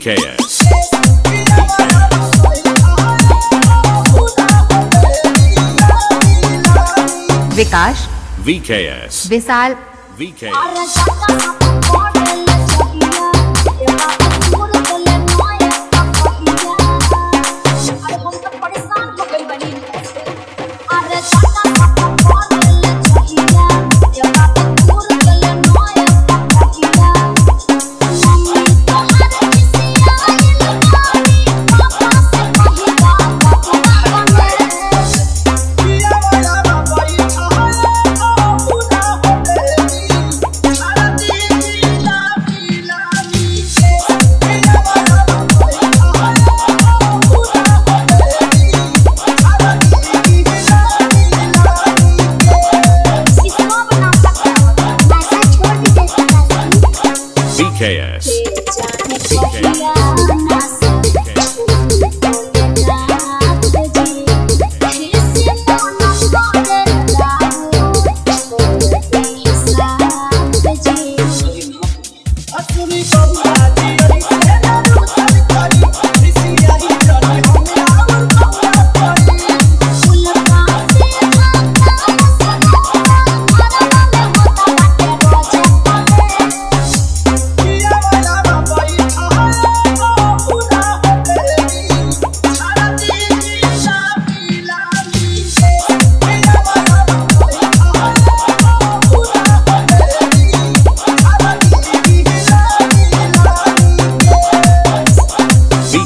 Cass. Vikas Vikas Vishal Vikas KS. KS.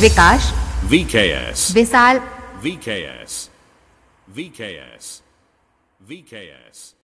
Vikas VKS. Vishal VKS. VKS. VKS. VKS.